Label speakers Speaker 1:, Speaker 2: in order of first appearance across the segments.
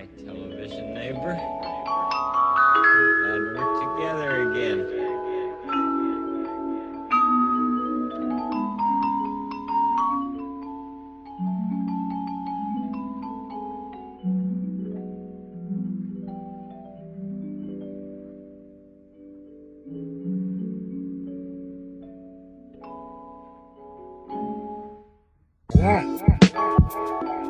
Speaker 1: My television neighbor. Glad we're together again.
Speaker 2: Yeah.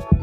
Speaker 2: Thank